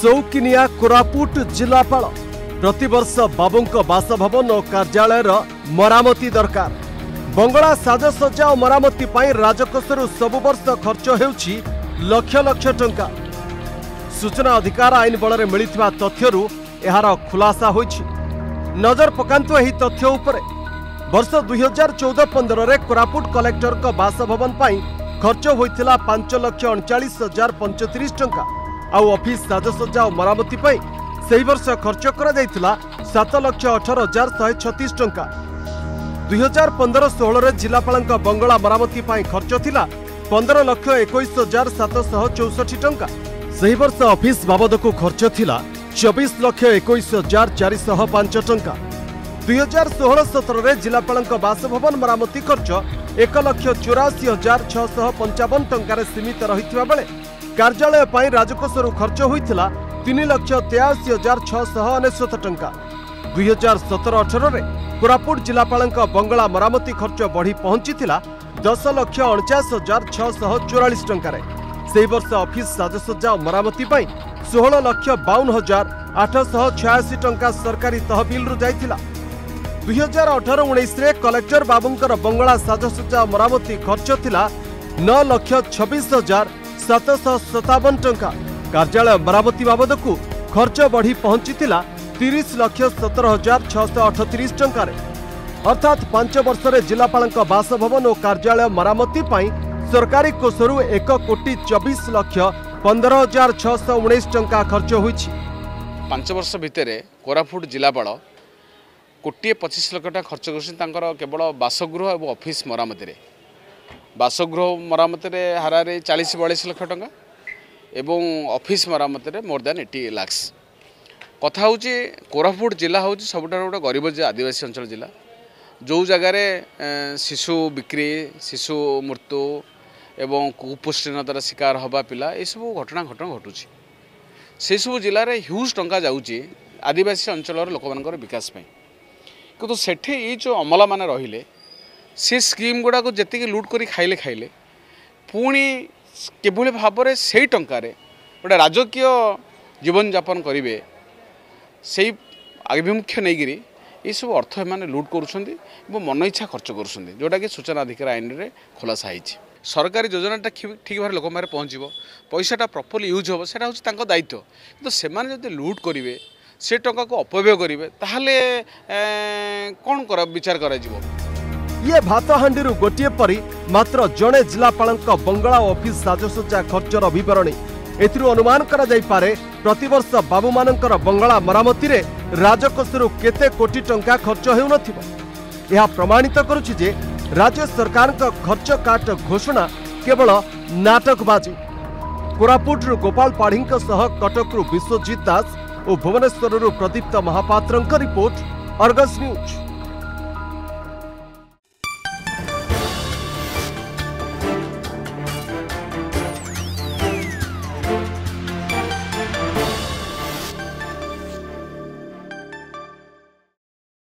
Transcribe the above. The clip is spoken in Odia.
ସୌକିନିଆ କୋରାପୁଟ ଜିଲ୍ଲାପାଳ ପ୍ରତିବର୍ଷ ବାବୁଙ୍କ ବାସଭବନ ଓ କାର୍ଯ୍ୟାଳୟର ମରାମତି ଦରକାର। ବଙ୍ଗଳା ସାଜସଜ୍ଜା ଓ ମରାମତି ପାଇଁ ରାଜକୋଷରୁ ସବୁ ବର୍ଷ ଖର୍ଚ୍ଚ ହେଉଛି ଲକ୍ଷ ଲକ୍ଷ ଟଙ୍କା। ସୂଚନା ଅଧିକାର ଆଇନ ବଳରେ ମିଳିଥିବା ତଥ୍ୟରୁ ଏହାର ଖୁଲାସା ହୋଇଛି। ନଜର ପକାନ୍ତୁ ଏହି ତଥ୍ୟ ଉପରେ। ବର୍ଷ ଦୁଇହଜାର ଚଉଦ ପନ୍ଦରରେ କୋରାପୁଟ କଲେକ୍ଟରଙ୍କ ବାସଭବନ ପାଇଁ ଖର୍ଚ୍ଚ ହୋଇଥିଲା ପାଞ୍ଚ ଲକ୍ଷ ଅଣଚାଳିଶ ହଜାର ପଞ୍ଚତିରିଶ ଟଙ୍କା। ଆଉ ଅଫିସ ସାଜସଜ୍ଜା ଓ ମରାମତି ପାଇଁ ସେହି ବର୍ଷ ଖର୍ଚ୍ଚ କରାଯାଇଥିଲା ସାତ ଲକ୍ଷ ଅଠର ହଜାର ଶହେ ଛତିଶ ଟଙ୍କା। ଦୁଇହଜାର ପନ୍ଦର ଷୋହଳରେ ଜିଲ୍ଲାପାଳଙ୍କ ବଙ୍ଗଳା ମରାମତି ପାଇଁ ଖର୍ଚ୍ଚ ଥିଲା ପନ୍ଦର ଲକ୍ଷ ଏକୋଇଶ ହଜାର ସାତଶହ ଚଉଷଠି ଟଙ୍କା। ସେହି ବର୍ଷ ଅଫିସ ବାବଦକୁ ଖର୍ଚ୍ଚ ଥିଲା ଚବିଶ ଲକ୍ଷ ଏକୋଇଶ ହଜାର ଚାରିଶହ ପାଞ୍ଚ ଟଙ୍କା। ଦୁଇହଜାର ଷୋହଳ ସତରରେ ଜିଲ୍ଲାପାଳଙ୍କ ବାସଭବନ ମରାମତି ଖର୍ଚ୍ଚ ଏକ ଲକ୍ଷ ଚଉରାଅଶୀ ହଜାର ଛଅଶହ ପଞ୍ଚାବନ ଟଙ୍କାରେ ସୀମିତ ରହିଥିବା ବେଳେ କାର୍ଯ୍ୟାଳୟ ପାଇଁ ରାଜକୋଷରୁ ଖର୍ଚ୍ଚ ହୋଇଥିଲା ତିନି ଲକ୍ଷ ତେୟାଅଶୀ ହଜାର ଛଅଶହ ଅନେଶ୍ୱତ ଟଙ୍କା। ଦୁଇହଜାର ସତର ଅଠରରେ କୋରାପୁଟ ଜିଲ୍ଲାପାଳଙ୍କ ବଙ୍ଗଳା ମରାମତି ଖର୍ଚ୍ଚ ବଢ଼ି ପହଞ୍ଚିଥିଲା ଦଶ ଲକ୍ଷ ଅଣଚାଶ ହଜାର ଛଅଶହ ଚଉରାଳିଶ ଟଙ୍କାରେ। ସେହି ବର୍ଷ ଅଫିସ ସାଜସଜ୍ଜା ଓ ମରାମତି ପାଇଁ ଷୋହଳ ଲକ୍ଷ ବାଉନ ହଜାର ଆଠଶହ ଛୟାଅଶୀ ଟଙ୍କା ସରକାରୀ ତହବିଲରୁ ଯାଇଥିଲା। ଦୁଇହଜାର ଅଠର ଉଣେଇଶରେ କଲେକ୍ଟର ବାବୁଙ୍କର ବଙ୍ଗଳା ସାଜସଜ୍ଜା ଓ ମରାମତି ଖର୍ଚ୍ଚ ଥିଲା ନଅ ଲକ୍ଷ ଛବିଶ ହଜାର ସାତଶହ ସତାବନ ଟଙ୍କା। କାର୍ଯ୍ୟାଳୟ ମରାମତି ବାବଦକୁ ଖର୍ଚ୍ଚ ବଢ଼ି ପହଞ୍ଚିଥିଲା ତିରିଶ ଲକ୍ଷ ସତର ହଜାର ଛଅଶହ ଅଠତିରିଶ ଟଙ୍କାରେ। ଅର୍ଥାତ୍ ପାଞ୍ଚ ବର୍ଷରେ ଜିଲ୍ଲାପାଳଙ୍କ ବାସଭବନ ଓ କାର୍ଯ୍ୟାଳୟ ମରାମତି ପାଇଁ ସରକାରୀ କୋଷରୁ ଏକ କୋଟି ଚବିଶ ଲକ୍ଷ ପନ୍ଦର ହଜାର ଛଅଶହ ଉଣେଇଶ ଟଙ୍କା ଖର୍ଚ୍ଚ ହୋଇଛି। ପାଞ୍ଚ ବର୍ଷ ଭିତରେ କୋରାପୁଟ ଜିଲ୍ଲାପାଳ କୋଟିଏ ପଚିଶ ଲକ୍ଷ ଟଙ୍କା ଖର୍ଚ୍ଚ କରୁଛନ୍ତି ତାଙ୍କର କେବଳ ବାସଗୃହ ଏବଂ ଅଫିସ୍ ମରାମତିରେ। ବାସଗୃହ ମରାମତିରେ ହାରାରେ ଚାଳିଶ ବୟାଳିଶ ଲକ୍ଷ ଟଙ୍କା ଏବଂ ଅଫିସ୍ ମରାମତିରେ ମୋର୍ ଦ୍ୟାନ୍ ଏଇଟି ଲାକ୍ସ କଥା ହେଉଛି କୋରାପୁଟ ଜିଲ୍ଲା ହେଉଛି ସବୁଠାରୁ ଗୋଟେ ଗରିବ ଆଦିବାସୀ ଅଞ୍ଚଳ ଜିଲ୍ଲା। ଯେଉଁ ଜାଗାରେ ଶିଶୁ ବିକ୍ରି ଶିଶୁ ମୃତ୍ୟୁ ଏବଂ କୁପୋଷଣତାର ଶିକାର ହେବା ପିଲା ଏସବୁ ଘଟଣା ଘଟଣା ଘଟୁଛି। ସେସବୁ ଜିଲ୍ଲାରେ ହ୍ୟୁଜ୍ ଟଙ୍କା ଯାଉଛି ଆଦିବାସୀ ଅଞ୍ଚଳର ଲୋକମାନଙ୍କର ବିକାଶ ପାଇଁ। କିନ୍ତୁ ସେଠି ଏଇ ଯେଉଁ ଅମଲାମାନେ ରହିଲେ ସେ ସ୍କିମ୍ ଗୁଡ଼ାକୁ ଯେତିକି ଲୁଟ୍ କରି ଖାଇଲେ ଖାଇଲେ ପୁଣି କିଭଳି ଭାବରେ ସେଇ ଟଙ୍କାରେ ଗୋଟେ ରାଜକୀୟ ଜୀବନଯାପନ କରିବେ ସେଇ ଆଭିମୁଖ୍ୟ ନେଇକିରି ଏସବୁ ଅର୍ଥ ଏମାନେ ଲୁଟ୍ କରୁଛନ୍ତି ଏବଂ ମନ ଇଚ୍ଛା ଖର୍ଚ୍ଚ କରୁଛନ୍ତି ଯେଉଁଟାକି ସୂଚନା ଅଧିକାର ଆଇନରେ ଖୋଲାସା ହେଇଛି। ସରକାରୀ ଯୋଜନାଟା ଠିକ୍ ଭାବରେ ଲୋକମାନେ ପହଞ୍ଚିବ ପଇସାଟା ପ୍ରପରଲି ୟୁଜ୍ ହେବ ସେଇଟା ହେଉଛି ତାଙ୍କ ଦାୟିତ୍ୱ। କିନ୍ତୁ ସେମାନେ ଯଦି ଲୁଟ୍ କରିବେ ସେ ଟଙ୍କାକୁ ଅପବ୍ୟୟ କରିବେ ତାହେଲେ କ'ଣ କରା ବିଚାର କରାଯିବ? ଇଏ ଭାତହାଣ୍ଡିରୁ ଗୋଟିଏ ପରି ମାତ୍ର ଜଣେ ଜିଲ୍ଲାପାଳଙ୍କ ବଙ୍ଗଳା ଅଫିସ ସାଜସଜ୍ଜା ଖର୍ଚ୍ଚର ବିବରଣୀ। ଏଥିରୁ ଅନୁମାନ କରାଯାଇପାରେ ପ୍ରତିବର୍ଷ ବାବୁମାନଙ୍କର ବଙ୍ଗଳା ମରାମତିରେ ରାଜକୋଷରୁ କେତେ କୋଟି ଟଙ୍କା ଖର୍ଚ୍ଚ ହେଉନଥିବ। ଏହା ପ୍ରମାଣିତ କରୁଛି ଯେ ରାଜ୍ୟ ସରକାରଙ୍କ ଖର୍ଚ୍ଚ କାଟ ଘୋଷଣା କେବଳ ନାଟକବାଜି। କୋରାପୁଟରୁ ଗୋପାଳ ପାଢ଼ୀଙ୍କ ସହ କଟକରୁ ବିଶ୍ୱଜିତ ଦାସ ଓ ଭୁବନେଶ୍ୱରରୁ ପ୍ରଦୀପ୍ତ ମହାପାତ୍ରଙ୍କ ରିପୋର୍ଟ ଅର୍ଗସ୍ ନ୍ୟୁଜ୍।